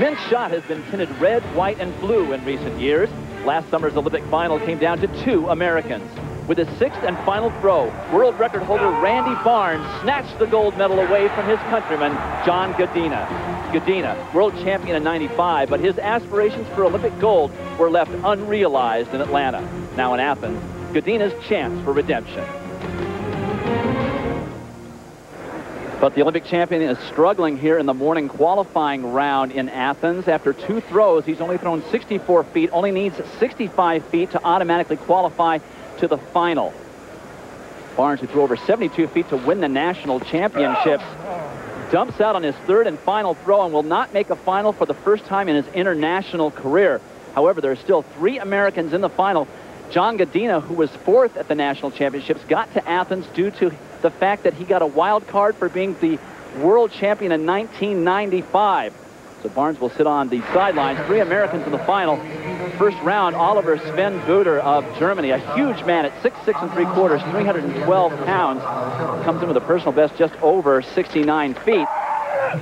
men's shot has been tinted red, white, and blue in recent years. Last summer's Olympic final came down to two Americans. With his sixth and final throw, world record holder Randy Barnes snatched the gold medal away from his countryman, John Godina. Godina, world champion in 95, but his aspirations for Olympic gold were left unrealized in Atlanta. Now in Athens, Godina's chance for redemption. But the Olympic champion is struggling here in the morning qualifying round in Athens. After two throws, he's only thrown 64 feet, only needs 65 feet to automatically qualify to the final. Barnes, who threw over 72 feet to win the national championships, dumps out on his third and final throw and will not make a final for the first time in his international career. However, there are still three Americans in the final. John Godina, who was fourth at the national championships, got to Athens due to the fact that he got a wild card for being the world champion in 1995. So Barnes will sit on the sidelines. Three Americans in the final. First round, Oliver Sven Buder of Germany, a huge man at 6'6 and 3 quarters, 312 pounds. Comes in with a personal best just over 69 feet.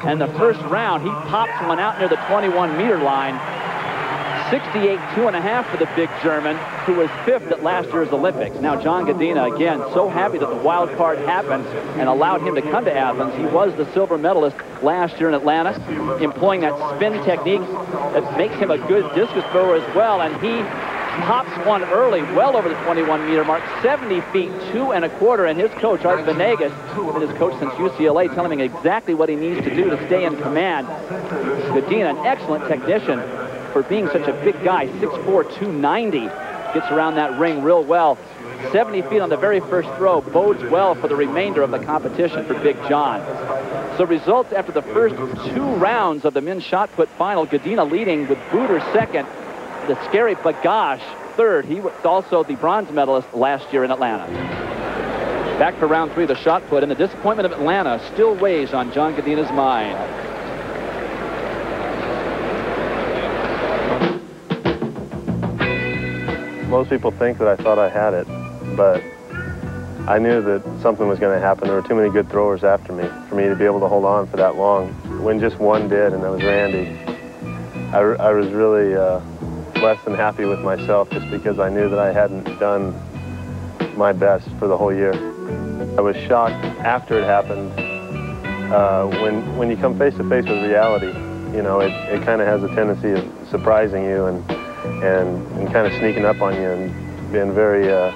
And the first round, he pops one out near the 21 meter line 68 two and a half for the big German, who was fifth at last year's Olympics. Now, John Godina, again, so happy that the wild card happened and allowed him to come to Athens. He was the silver medalist last year in Atlanta, employing that spin technique that makes him a good discus thrower as well, and he pops one early, well over the 21-meter mark, 70 feet, two and a quarter, and his coach, Art Venegas, been his coach since UCLA, telling him exactly what he needs to do to stay in command. Godina, an excellent technician, for being such a big guy, 6'4", 290. Gets around that ring real well. 70 feet on the very first throw bodes well for the remainder of the competition for Big John. So results after the first two rounds of the men's shot put final, Godina leading with Buder second, the scary Bagach third. He was also the bronze medalist last year in Atlanta. Back for round three, the shot put, and the disappointment of Atlanta still weighs on John Godina's mind. Most people think that I thought I had it, but I knew that something was going to happen. There were too many good throwers after me for me to be able to hold on for that long. When just one did, and that was Randy, I, I was really uh, less than happy with myself just because I knew that I hadn't done my best for the whole year. I was shocked after it happened. Uh, when, when you come face to face with reality, you know, it, it kind of has a tendency of surprising you and and, and kind of sneaking up on you and being very, uh,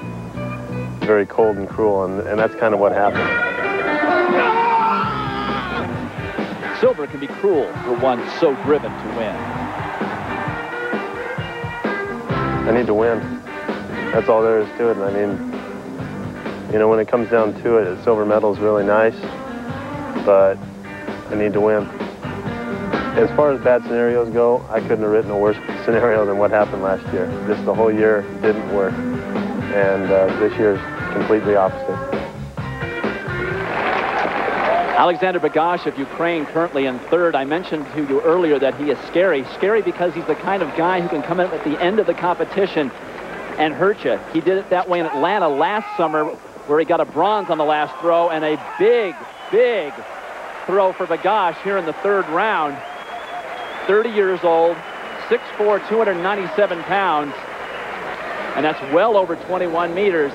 very cold and cruel, and, and that's kind of what happened. Silver can be cruel for one so driven to win. I need to win. That's all there is to it. I mean, you know, when it comes down to it, a silver medal is really nice, but I need to win. As far as bad scenarios go, I couldn't have written a worse scenario than what happened last year. Just the whole year didn't work. And uh, this year is completely opposite. Alexander Bagach of Ukraine currently in third. I mentioned to you earlier that he is scary. Scary because he's the kind of guy who can come in at the end of the competition and hurt you. He did it that way in Atlanta last summer where he got a bronze on the last throw and a big, big throw for Bagach here in the third round. 30 years old, 6'4", 297 pounds, and that's well over 21 meters.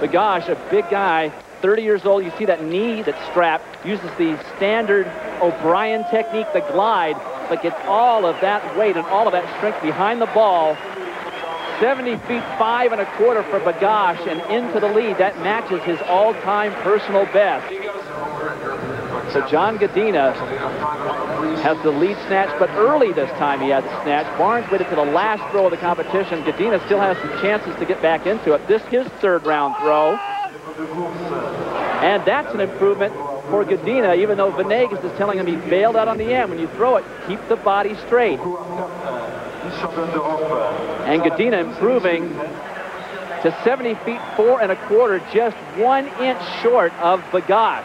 Bagach, a big guy, 30 years old. You see that knee that's strapped, uses the standard O'Brien technique, the glide, but gets all of that weight and all of that strength behind the ball. 70 feet five and a quarter for Bagach and into the lead. That matches his all-time personal best. So John Godina has the lead snatch, but early this time he had the snatch. Barnes waited to the last throw of the competition. Godina still has some chances to get back into it. This his third round throw. And that's an improvement for Godina, even though Venegas is telling him he bailed out on the end. When you throw it, keep the body straight. And Godina improving to 70 feet four and a quarter, just one inch short of Bagach.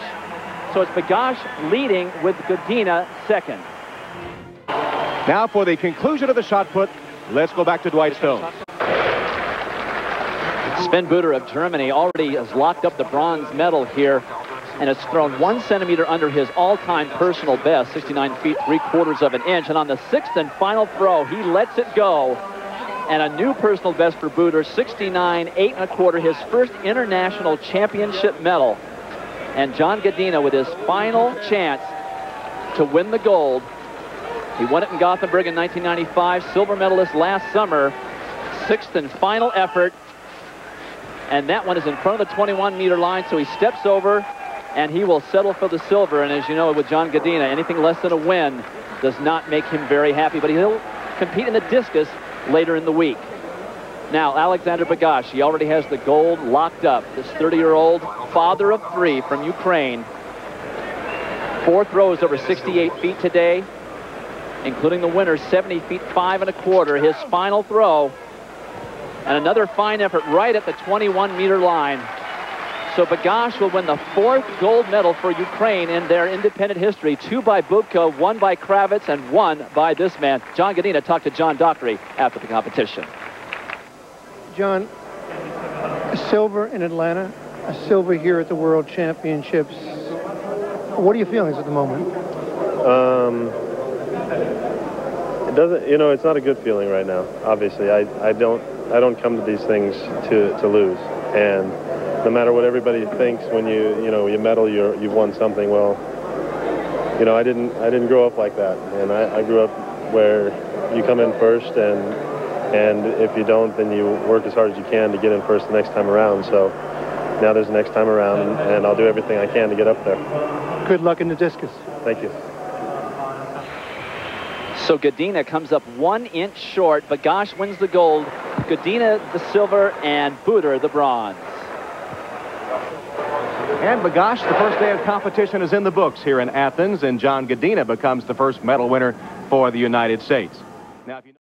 So it's Bagach leading with Godina second. Now for the conclusion of the shot put, let's go back to Dwight Stones. Sven Buder of Germany already has locked up the bronze medal here and has thrown one centimeter under his all-time personal best, 69 feet, three quarters of an inch. And on the sixth and final throw, he lets it go. And a new personal best for Buder, 69, eight and a quarter, his first international championship medal. And John Godina with his final chance to win the gold. He won it in Gothenburg in 1995, silver medalist last summer, sixth and final effort. And that one is in front of the 21 meter line, so he steps over and he will settle for the silver. And as you know, with John Godina, anything less than a win does not make him very happy, but he'll compete in the discus later in the week. Now, Alexander Bagach, he already has the gold locked up. This 30-year-old father of three from Ukraine. Four throws over 68 feet today, including the winner, 70 feet, five and a quarter. His final throw, and another fine effort right at the 21-meter line. So Bagach will win the fourth gold medal for Ukraine in their independent history. Two by Bubka, one by Kravets, and one by this man. John Godina talked to John Dockery after the competition. John, silver in Atlanta, a silver here at the World Championships. What are your feelings at the moment? Um, it doesn't, you know, it's not a good feeling right now. Obviously, I, I don't, I don't come to these things to, to lose, and no matter what everybody thinks when you, you know, you medal, you're, you've won something. Well, you know, I didn't, I didn't grow up like that, and I, I grew up where you come in first, and and if you don't, then you work as hard as you can to get in first the next time around. So now there's the next time around, and I'll do everything I can to get up there. Good luck in the discus. Thank you. So Godina comes up one inch short. Bagach wins the gold. Godina the silver, and Buder the bronze. And Bagach, the first day of competition is in the books here in Athens, and John Godina becomes the first medal winner for the United States. Now, if you